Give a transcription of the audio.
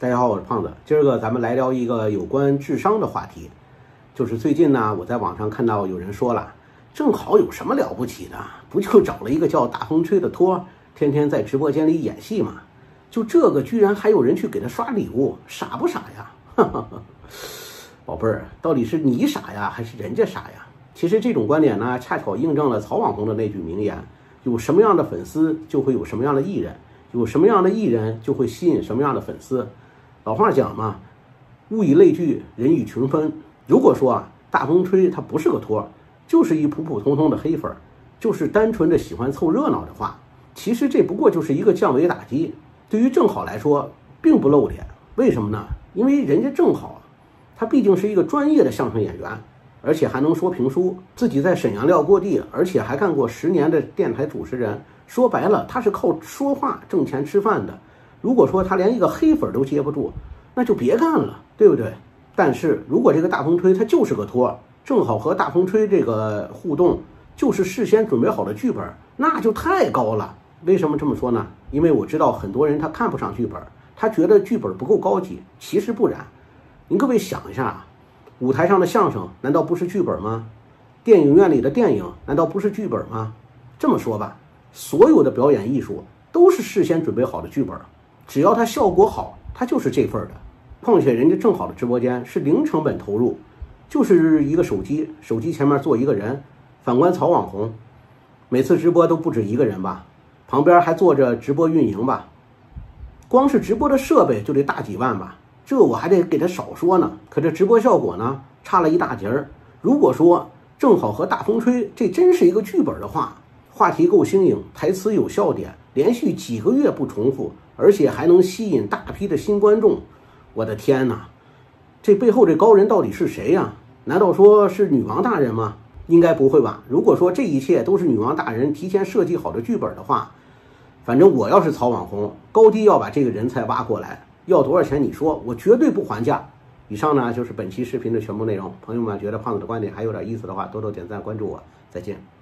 大家好，我是胖子。今儿个咱们来聊一个有关智商的话题，就是最近呢，我在网上看到有人说了，正好有什么了不起的？不就找了一个叫大风吹的托，天天在直播间里演戏吗？就这个居然还有人去给他刷礼物，傻不傻呀？宝贝儿，到底是你傻呀，还是人家傻呀？其实这种观点呢，恰巧印证了曹网红的那句名言：有什么样的粉丝，就会有什么样的艺人；有什么样的艺人，就会吸引什么样的粉丝。老话讲嘛，物以类聚，人以群分。如果说啊，大风吹他不是个托，就是一普普通通的黑粉，就是单纯的喜欢凑热闹的话，其实这不过就是一个降维打击。对于正好来说，并不露脸。为什么呢？因为人家正好，他毕竟是一个专业的相声演员，而且还能说评书，自己在沈阳撂过地，而且还干过十年的电台主持人。说白了，他是靠说话挣钱吃饭的。如果说他连一个黑粉都接不住，那就别干了，对不对？但是如果这个大风吹他就是个托，正好和大风吹这个互动就是事先准备好的剧本，那就太高了。为什么这么说呢？因为我知道很多人他看不上剧本，他觉得剧本不够高级。其实不然，您各位想一下，舞台上的相声难道不是剧本吗？电影院里的电影难道不是剧本吗？这么说吧，所有的表演艺术都是事先准备好的剧本。只要它效果好，它就是这份的。况且人家正好的直播间是零成本投入，就是一个手机，手机前面坐一个人。反观曹网红，每次直播都不止一个人吧，旁边还坐着直播运营吧，光是直播的设备就得大几万吧，这我还得给他少说呢。可这直播效果呢，差了一大截儿。如果说正好和大风吹这真是一个剧本的话，话题够新颖，台词有笑点，连续几个月不重复。而且还能吸引大批的新观众，我的天哪！这背后这高人到底是谁呀？难道说是女王大人吗？应该不会吧。如果说这一切都是女王大人提前设计好的剧本的话，反正我要是曹网红，高低要把这个人才挖过来，要多少钱你说，我绝对不还价。以上呢就是本期视频的全部内容。朋友们觉得胖子的观点还有点意思的话，多多点赞关注我，再见。